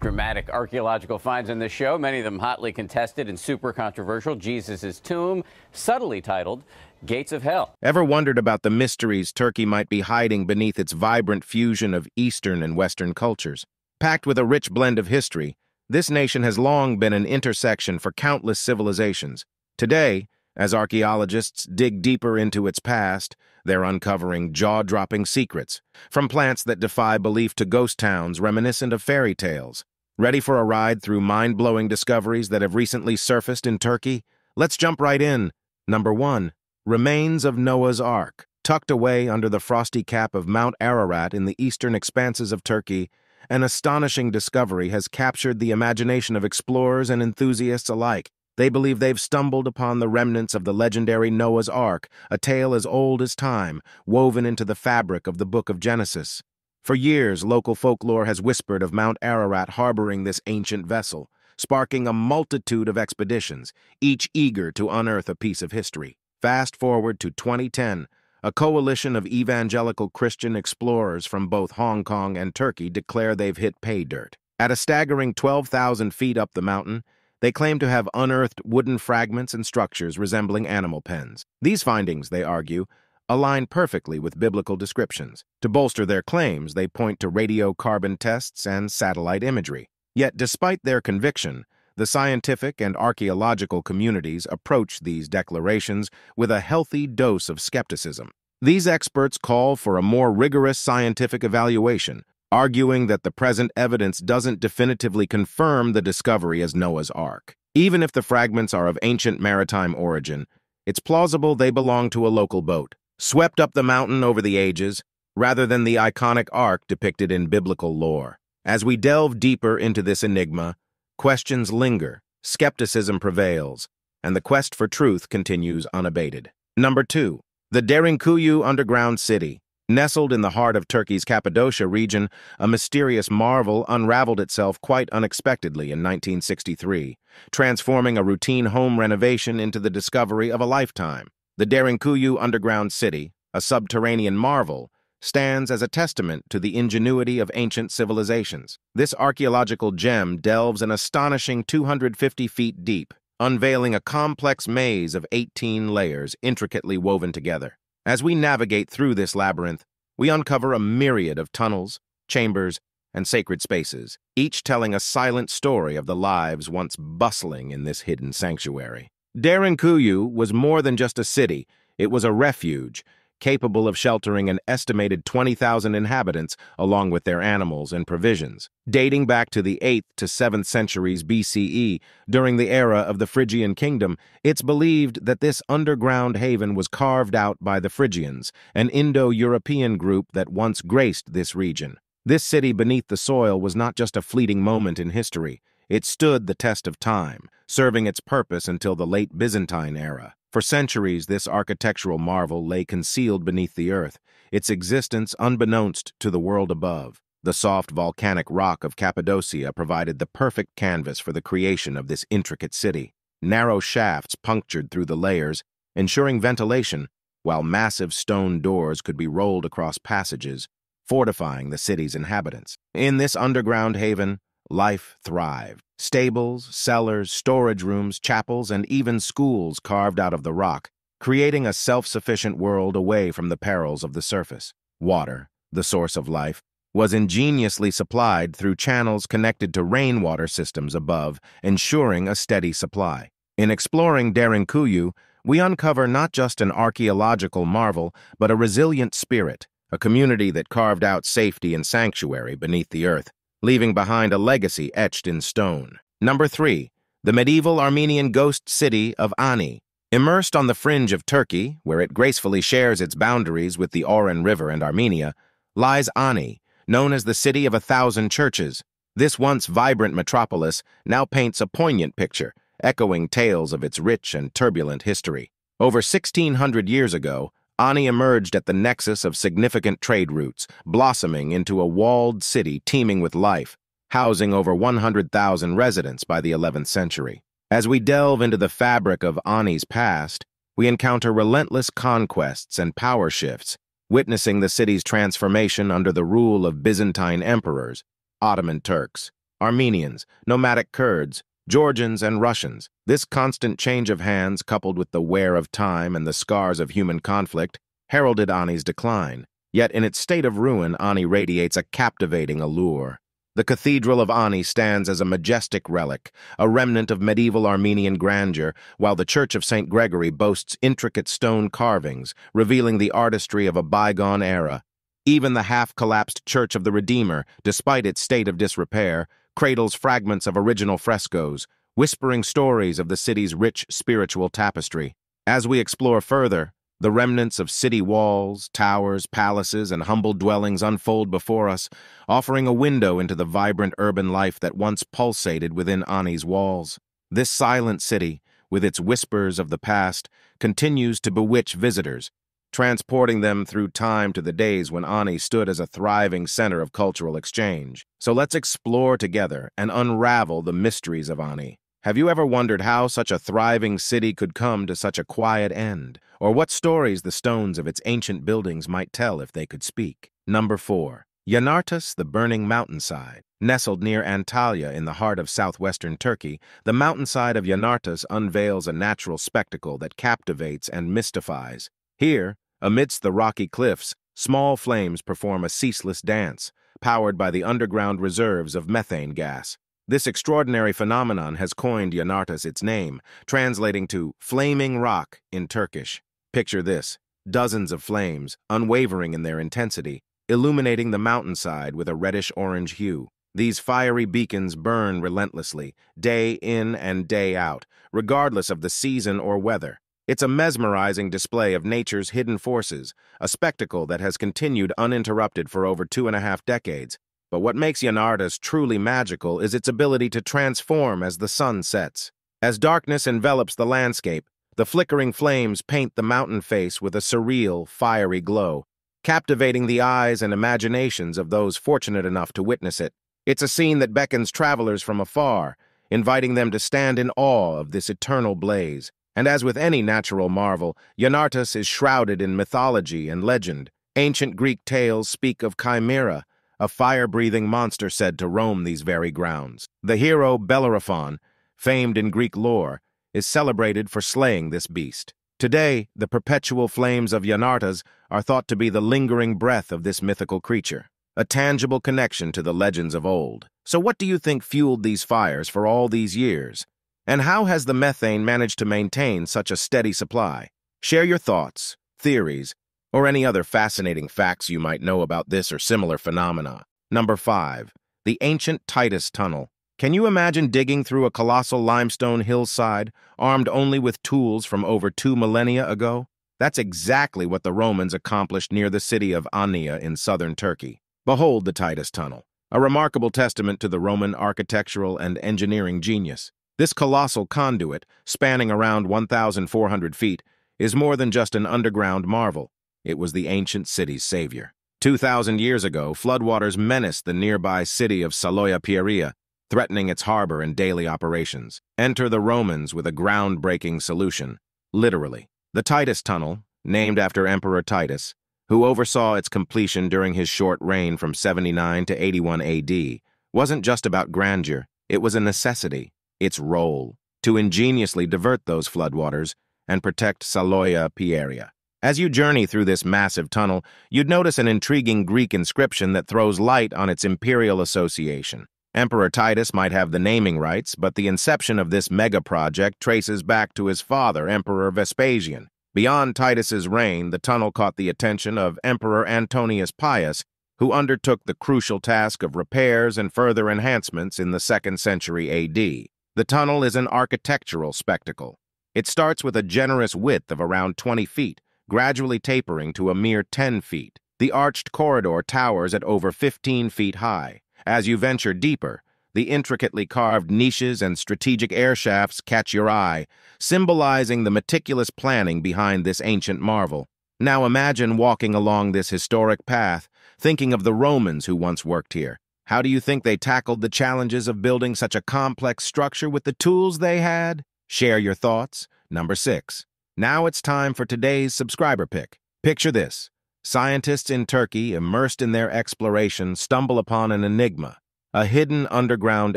Dramatic archaeological finds in this show, many of them hotly contested and super controversial. Jesus' tomb, subtly titled Gates of Hell. Ever wondered about the mysteries Turkey might be hiding beneath its vibrant fusion of Eastern and Western cultures? Packed with a rich blend of history, this nation has long been an intersection for countless civilizations. Today, as archaeologists dig deeper into its past, they're uncovering jaw-dropping secrets, from plants that defy belief to ghost towns reminiscent of fairy tales. Ready for a ride through mind-blowing discoveries that have recently surfaced in Turkey? Let's jump right in. Number 1. Remains of Noah's Ark. Tucked away under the frosty cap of Mount Ararat in the eastern expanses of Turkey, an astonishing discovery has captured the imagination of explorers and enthusiasts alike. They believe they've stumbled upon the remnants of the legendary Noah's Ark, a tale as old as time, woven into the fabric of the book of Genesis. For years, local folklore has whispered of Mount Ararat harboring this ancient vessel, sparking a multitude of expeditions, each eager to unearth a piece of history. Fast forward to 2010, a coalition of evangelical Christian explorers from both Hong Kong and Turkey declare they've hit pay dirt. At a staggering 12,000 feet up the mountain, they claim to have unearthed wooden fragments and structures resembling animal pens. These findings, they argue, align perfectly with biblical descriptions. To bolster their claims, they point to radiocarbon tests and satellite imagery. Yet, despite their conviction, the scientific and archaeological communities approach these declarations with a healthy dose of skepticism. These experts call for a more rigorous scientific evaluation, arguing that the present evidence doesn't definitively confirm the discovery as Noah's Ark. Even if the fragments are of ancient maritime origin, it's plausible they belong to a local boat swept up the mountain over the ages, rather than the iconic ark depicted in biblical lore. As we delve deeper into this enigma, questions linger, skepticism prevails, and the quest for truth continues unabated. Number 2. The Derinkuyu Underground City. Nestled in the heart of Turkey's Cappadocia region, a mysterious marvel unraveled itself quite unexpectedly in 1963, transforming a routine home renovation into the discovery of a lifetime. The Derinkuyu underground city, a subterranean marvel, stands as a testament to the ingenuity of ancient civilizations. This archaeological gem delves an astonishing 250 feet deep, unveiling a complex maze of 18 layers intricately woven together. As we navigate through this labyrinth, we uncover a myriad of tunnels, chambers, and sacred spaces, each telling a silent story of the lives once bustling in this hidden sanctuary. Derinkuyu was more than just a city, it was a refuge, capable of sheltering an estimated 20,000 inhabitants along with their animals and provisions. Dating back to the 8th to 7th centuries BCE, during the era of the Phrygian kingdom, it's believed that this underground haven was carved out by the Phrygians, an Indo-European group that once graced this region. This city beneath the soil was not just a fleeting moment in history. It stood the test of time, serving its purpose until the late Byzantine era. For centuries, this architectural marvel lay concealed beneath the earth, its existence unbeknownst to the world above. The soft volcanic rock of Cappadocia provided the perfect canvas for the creation of this intricate city. Narrow shafts punctured through the layers, ensuring ventilation, while massive stone doors could be rolled across passages, fortifying the city's inhabitants. In this underground haven, life thrived. Stables, cellars, storage rooms, chapels, and even schools carved out of the rock, creating a self-sufficient world away from the perils of the surface. Water, the source of life, was ingeniously supplied through channels connected to rainwater systems above, ensuring a steady supply. In exploring Derinkuyu, we uncover not just an archaeological marvel, but a resilient spirit, a community that carved out safety and sanctuary beneath the earth leaving behind a legacy etched in stone. Number 3. The medieval Armenian ghost city of Ani. Immersed on the fringe of Turkey, where it gracefully shares its boundaries with the Oran River and Armenia, lies Ani, known as the City of a Thousand Churches. This once vibrant metropolis now paints a poignant picture, echoing tales of its rich and turbulent history. Over 1600 years ago, Ani emerged at the nexus of significant trade routes, blossoming into a walled city teeming with life, housing over 100,000 residents by the 11th century. As we delve into the fabric of Ani's past, we encounter relentless conquests and power shifts, witnessing the city's transformation under the rule of Byzantine emperors, Ottoman Turks, Armenians, nomadic Kurds, Georgians, and Russians. This constant change of hands, coupled with the wear of time and the scars of human conflict, heralded Ani's decline. Yet in its state of ruin, Ani radiates a captivating allure. The Cathedral of Ani stands as a majestic relic, a remnant of medieval Armenian grandeur, while the Church of St. Gregory boasts intricate stone carvings, revealing the artistry of a bygone era. Even the half-collapsed Church of the Redeemer, despite its state of disrepair, cradles fragments of original frescoes, whispering stories of the city's rich spiritual tapestry. As we explore further, the remnants of city walls, towers, palaces, and humble dwellings unfold before us, offering a window into the vibrant urban life that once pulsated within Ani's walls. This silent city, with its whispers of the past, continues to bewitch visitors, transporting them through time to the days when Ani stood as a thriving center of cultural exchange. So let's explore together and unravel the mysteries of Ani. Have you ever wondered how such a thriving city could come to such a quiet end? Or what stories the stones of its ancient buildings might tell if they could speak? Number 4. Yanartas, the burning mountainside. Nestled near Antalya in the heart of southwestern Turkey, the mountainside of Yanartas unveils a natural spectacle that captivates and mystifies. Here, amidst the rocky cliffs, small flames perform a ceaseless dance, powered by the underground reserves of methane gas. This extraordinary phenomenon has coined Yanartas its name, translating to flaming rock in Turkish. Picture this, dozens of flames, unwavering in their intensity, illuminating the mountainside with a reddish-orange hue. These fiery beacons burn relentlessly, day in and day out, regardless of the season or weather. It's a mesmerizing display of nature's hidden forces, a spectacle that has continued uninterrupted for over two and a half decades, but what makes Yanartas truly magical is its ability to transform as the sun sets. As darkness envelops the landscape, the flickering flames paint the mountain face with a surreal, fiery glow, captivating the eyes and imaginations of those fortunate enough to witness it. It's a scene that beckons travelers from afar, inviting them to stand in awe of this eternal blaze. And as with any natural marvel, Yanartas is shrouded in mythology and legend. Ancient Greek tales speak of Chimera, a fire-breathing monster said to roam these very grounds. The hero Bellerophon, famed in Greek lore, is celebrated for slaying this beast. Today, the perpetual flames of Yanartas are thought to be the lingering breath of this mythical creature, a tangible connection to the legends of old. So what do you think fueled these fires for all these years? And how has the methane managed to maintain such a steady supply? Share your thoughts, theories, or any other fascinating facts you might know about this or similar phenomena. Number 5. The Ancient Titus Tunnel. Can you imagine digging through a colossal limestone hillside, armed only with tools from over two millennia ago? That's exactly what the Romans accomplished near the city of Ania in southern Turkey. Behold the Titus Tunnel, a remarkable testament to the Roman architectural and engineering genius. This colossal conduit, spanning around 1,400 feet, is more than just an underground marvel. It was the ancient city's savior. Two thousand years ago, floodwaters menaced the nearby city of Seleucia Pieria, threatening its harbor and daily operations. Enter the Romans with a groundbreaking solution, literally. The Titus Tunnel, named after Emperor Titus, who oversaw its completion during his short reign from 79 to 81 AD, wasn't just about grandeur, it was a necessity, its role, to ingeniously divert those floodwaters and protect Seleucia Pieria. As you journey through this massive tunnel, you'd notice an intriguing Greek inscription that throws light on its imperial association. Emperor Titus might have the naming rights, but the inception of this mega project traces back to his father, Emperor Vespasian. Beyond Titus's reign, the tunnel caught the attention of Emperor Antonius Pius, who undertook the crucial task of repairs and further enhancements in the 2nd century AD. The tunnel is an architectural spectacle. It starts with a generous width of around 20 feet, gradually tapering to a mere 10 feet. The arched corridor towers at over 15 feet high. As you venture deeper, the intricately carved niches and strategic air shafts catch your eye, symbolizing the meticulous planning behind this ancient marvel. Now imagine walking along this historic path, thinking of the Romans who once worked here. How do you think they tackled the challenges of building such a complex structure with the tools they had? Share your thoughts. Number 6. Now it's time for today's subscriber pick. Picture this. Scientists in Turkey, immersed in their exploration, stumble upon an enigma, a hidden underground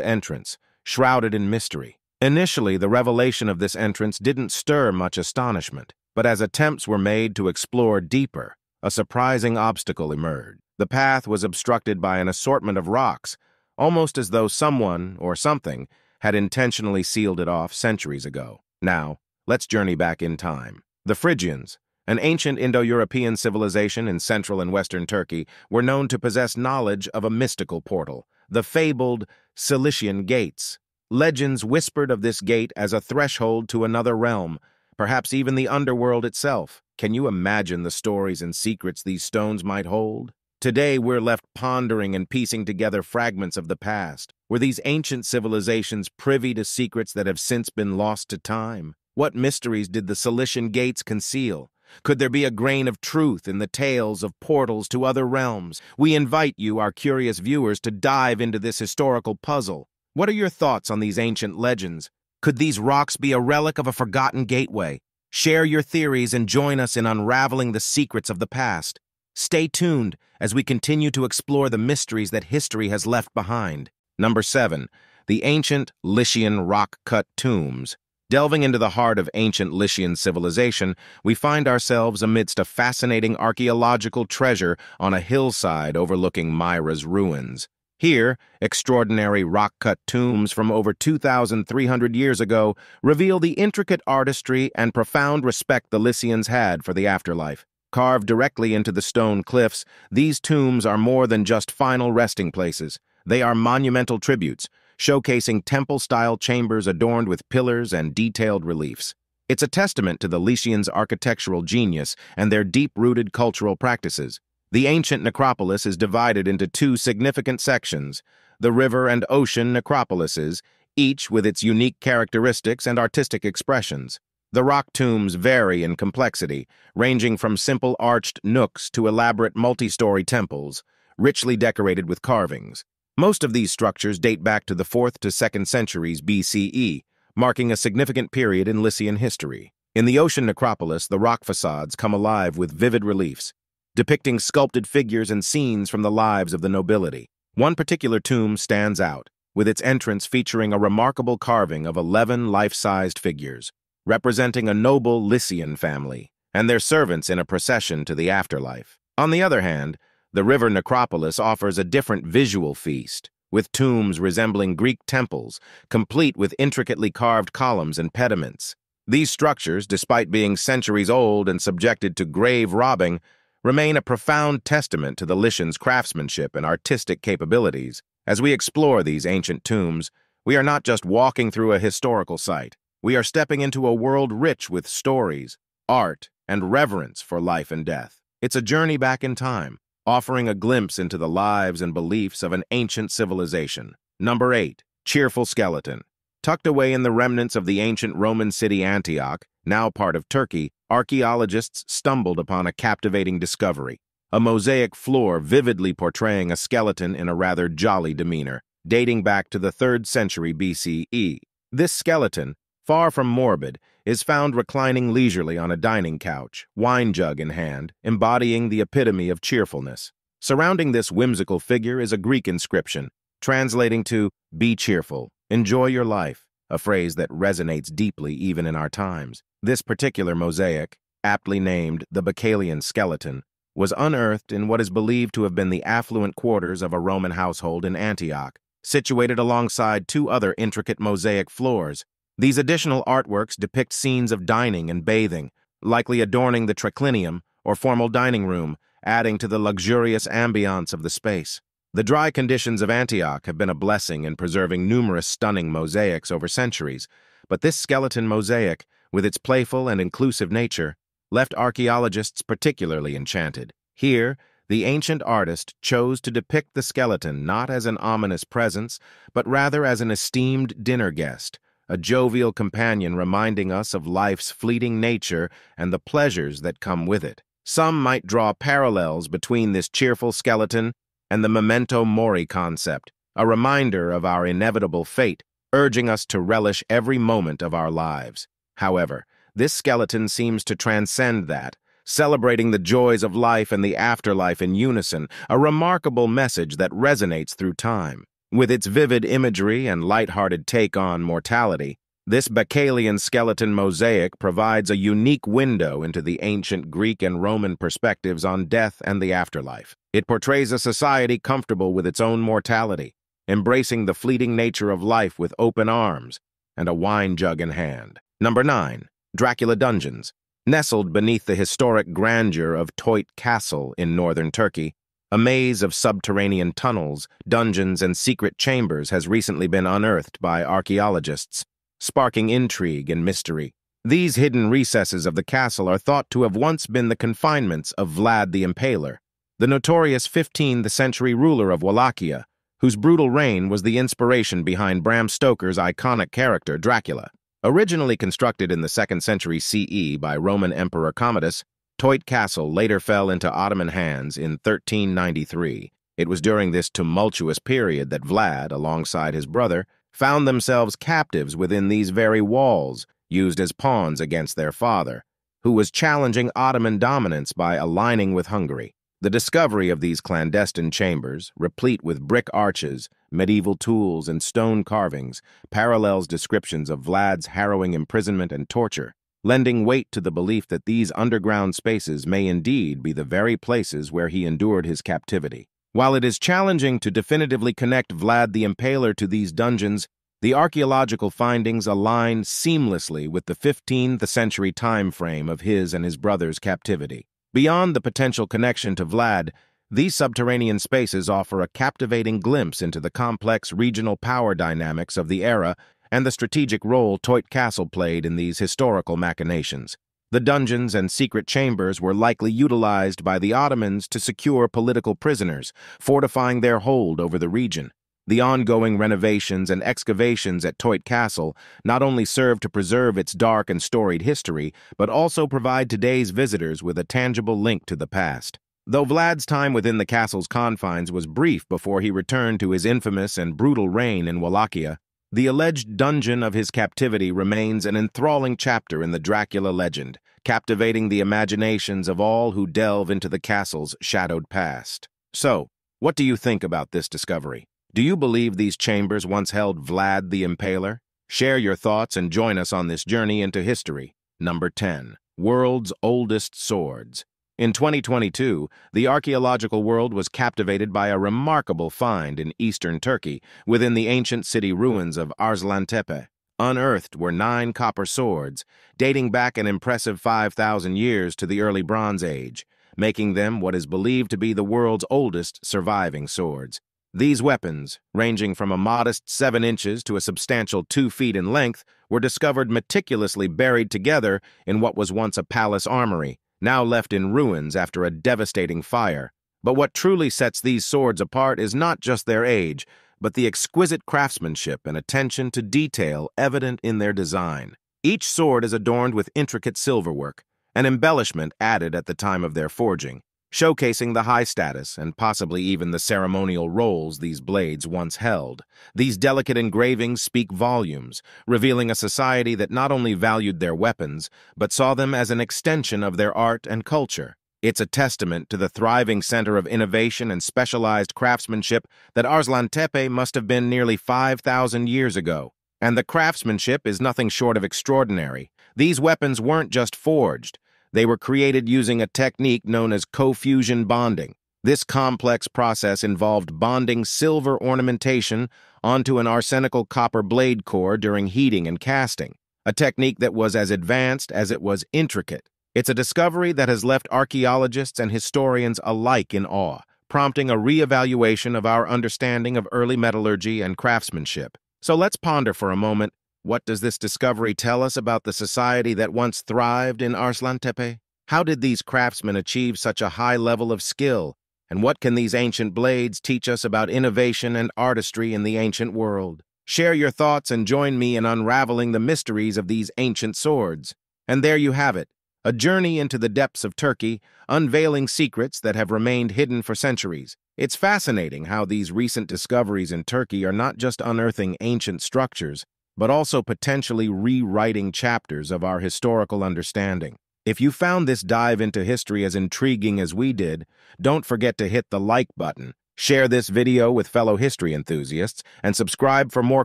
entrance, shrouded in mystery. Initially, the revelation of this entrance didn't stir much astonishment, but as attempts were made to explore deeper, a surprising obstacle emerged. The path was obstructed by an assortment of rocks, almost as though someone, or something, had intentionally sealed it off centuries ago. Now, let's journey back in time. The Phrygians, an ancient Indo-European civilization in central and western Turkey, were known to possess knowledge of a mystical portal, the fabled Cilician Gates. Legends whispered of this gate as a threshold to another realm, perhaps even the underworld itself. Can you imagine the stories and secrets these stones might hold? Today, we're left pondering and piecing together fragments of the past. Were these ancient civilizations privy to secrets that have since been lost to time? What mysteries did the Cilician Gates conceal? Could there be a grain of truth in the tales of portals to other realms? We invite you, our curious viewers, to dive into this historical puzzle. What are your thoughts on these ancient legends? Could these rocks be a relic of a forgotten gateway? Share your theories and join us in unraveling the secrets of the past. Stay tuned as we continue to explore the mysteries that history has left behind. Number 7. The Ancient Lycian Rock-Cut Tombs Delving into the heart of ancient Lycian civilization, we find ourselves amidst a fascinating archaeological treasure on a hillside overlooking Myra's ruins. Here, extraordinary rock-cut tombs from over 2,300 years ago reveal the intricate artistry and profound respect the Lycians had for the afterlife. Carved directly into the stone cliffs, these tombs are more than just final resting places. They are monumental tributes, showcasing temple-style chambers adorned with pillars and detailed reliefs. It's a testament to the Lycians' architectural genius and their deep-rooted cultural practices. The ancient necropolis is divided into two significant sections, the river and ocean necropolises, each with its unique characteristics and artistic expressions. The rock tombs vary in complexity, ranging from simple arched nooks to elaborate multi-story temples, richly decorated with carvings. Most of these structures date back to the 4th to 2nd centuries BCE, marking a significant period in Lycian history. In the ocean necropolis, the rock facades come alive with vivid reliefs, depicting sculpted figures and scenes from the lives of the nobility. One particular tomb stands out, with its entrance featuring a remarkable carving of 11 life-sized figures, representing a noble Lycian family, and their servants in a procession to the afterlife. On the other hand, the river necropolis offers a different visual feast, with tombs resembling Greek temples, complete with intricately carved columns and pediments. These structures, despite being centuries old and subjected to grave robbing, remain a profound testament to the Lycians' craftsmanship and artistic capabilities. As we explore these ancient tombs, we are not just walking through a historical site. We are stepping into a world rich with stories, art, and reverence for life and death. It's a journey back in time, offering a glimpse into the lives and beliefs of an ancient civilization. Number 8. Cheerful Skeleton Tucked away in the remnants of the ancient Roman city Antioch, now part of Turkey, archaeologists stumbled upon a captivating discovery. A mosaic floor vividly portraying a skeleton in a rather jolly demeanor, dating back to the 3rd century BCE. This skeleton, far from morbid, is found reclining leisurely on a dining couch, wine jug in hand, embodying the epitome of cheerfulness. Surrounding this whimsical figure is a Greek inscription, translating to, be cheerful, enjoy your life, a phrase that resonates deeply even in our times. This particular mosaic, aptly named the Baccalian skeleton, was unearthed in what is believed to have been the affluent quarters of a Roman household in Antioch, situated alongside two other intricate mosaic floors, these additional artworks depict scenes of dining and bathing, likely adorning the triclinium or formal dining room, adding to the luxurious ambiance of the space. The dry conditions of Antioch have been a blessing in preserving numerous stunning mosaics over centuries, but this skeleton mosaic, with its playful and inclusive nature, left archaeologists particularly enchanted. Here, the ancient artist chose to depict the skeleton not as an ominous presence, but rather as an esteemed dinner guest, a jovial companion reminding us of life's fleeting nature and the pleasures that come with it. Some might draw parallels between this cheerful skeleton and the memento mori concept, a reminder of our inevitable fate, urging us to relish every moment of our lives. However, this skeleton seems to transcend that, celebrating the joys of life and the afterlife in unison, a remarkable message that resonates through time. With its vivid imagery and light-hearted take on mortality, this Baccalian skeleton mosaic provides a unique window into the ancient Greek and Roman perspectives on death and the afterlife. It portrays a society comfortable with its own mortality, embracing the fleeting nature of life with open arms and a wine jug in hand. Number 9. Dracula Dungeons. Nestled beneath the historic grandeur of Tokat Castle in northern Turkey, a maze of subterranean tunnels, dungeons, and secret chambers has recently been unearthed by archaeologists sparking intrigue and mystery. These hidden recesses of the castle are thought to have once been the confinements of Vlad the Impaler, the notorious 15th century ruler of Wallachia, whose brutal reign was the inspiration behind Bram Stoker's iconic character Dracula. Originally constructed in the 2nd century CE by Roman Emperor Commodus, Tokat Castle later fell into Ottoman hands in 1393. It was during this tumultuous period that Vlad, alongside his brother, found themselves captives within these very walls, used as pawns against their father, who was challenging Ottoman dominance by aligning with Hungary. The discovery of these clandestine chambers, replete with brick arches, medieval tools, and stone carvings, parallels descriptions of Vlad's harrowing imprisonment and torture, lending weight to the belief that these underground spaces may indeed be the very places where he endured his captivity. While it is challenging to definitively connect Vlad the Impaler to these dungeons, the archaeological findings align seamlessly with the 15th century time frame of his and his brother's captivity. Beyond the potential connection to Vlad, these subterranean spaces offer a captivating glimpse into the complex regional power dynamics of the era and the strategic role Tokat Castle played in these historical machinations. The dungeons and secret chambers were likely utilized by the Ottomans to secure political prisoners, fortifying their hold over the region. The ongoing renovations and excavations at Tokat Castle not only serve to preserve its dark and storied history, but also provide today's visitors with a tangible link to the past. Though Vlad's time within the castle's confines was brief before he returned to his infamous and brutal reign in Wallachia, the alleged dungeon of his captivity remains an enthralling chapter in the Dracula legend, captivating the imaginations of all who delve into the castle's shadowed past. So, what do you think about this discovery? Do you believe these chambers once held Vlad the Impaler? Share your thoughts and join us on this journey into history. Number 10. World's Oldest Swords. In 2022, the archaeological world was captivated by a remarkable find in eastern Turkey within the ancient city ruins of Arslantepe. Unearthed were nine copper swords, dating back an impressive 5,000 years to the early Bronze Age, making them what is believed to be the world's oldest surviving swords. These weapons, ranging from a modest 7 inches to a substantial 2 feet in length, were discovered meticulously buried together in what was once a palace armory, now left in ruins after a devastating fire. But what truly sets these swords apart is not just their age, but the exquisite craftsmanship and attention to detail evident in their design. Each sword is adorned with intricate silverwork, an embellishment added at the time of their forging, showcasing the high status and possibly even the ceremonial roles these blades once held. These delicate engravings speak volumes, revealing a society that not only valued their weapons, but saw them as an extension of their art and culture. It's a testament to the thriving center of innovation and specialized craftsmanship that Arslan Tepe must have been nearly 5,000 years ago. And the craftsmanship is nothing short of extraordinary. These weapons weren't just forged, they were created using a technique known as co-fusion bonding. This complex process involved bonding silver ornamentation onto an arsenical copper blade core during heating and casting, a technique that was as advanced as it was intricate. It's a discovery that has left archaeologists and historians alike in awe, prompting a reevaluation of our understanding of early metallurgy and craftsmanship. So let's ponder for a moment what does this discovery tell us about the society that once thrived in Arslantepe? How did these craftsmen achieve such a high level of skill? And what can these ancient blades teach us about innovation and artistry in the ancient world? Share your thoughts and join me in unraveling the mysteries of these ancient swords. And there you have it, a journey into the depths of Turkey, unveiling secrets that have remained hidden for centuries. It's fascinating how these recent discoveries in Turkey are not just unearthing ancient structures, but also potentially rewriting chapters of our historical understanding. If you found this dive into history as intriguing as we did, don't forget to hit the like button Share this video with fellow history enthusiasts and subscribe for more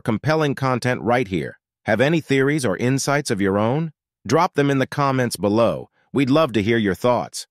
compelling content right here. Have any theories or insights of your own? Drop them in the comments below. We'd love to hear your thoughts.